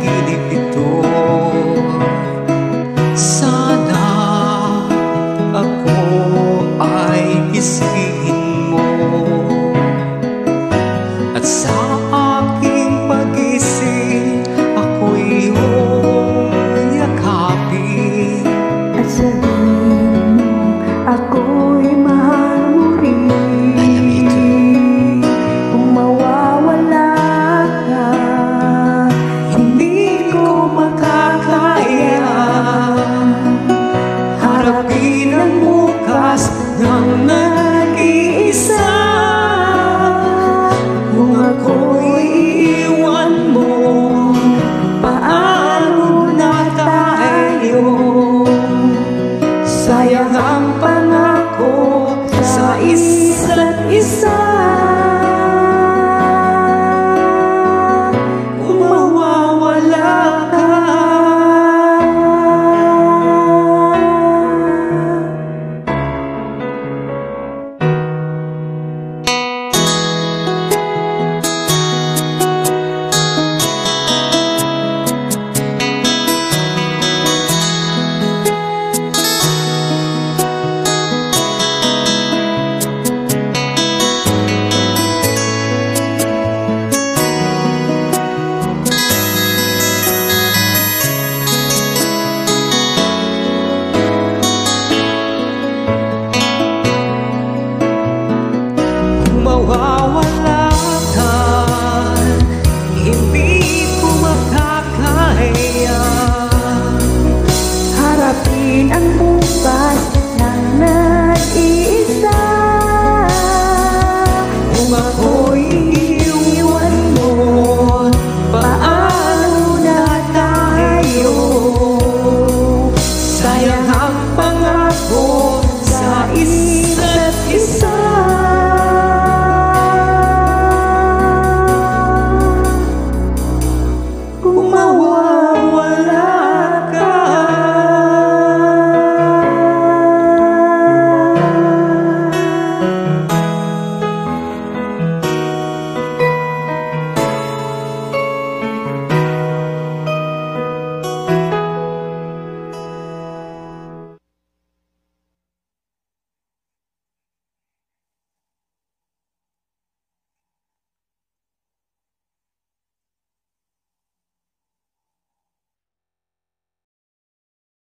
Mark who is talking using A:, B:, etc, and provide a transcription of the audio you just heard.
A: 给你
B: oras
A: ng nag-iisa Kung ako'y iiwan mo
B: Paano na tayo?
A: Sayang ang pangako sa isa't
B: isa
A: pangako sa isa.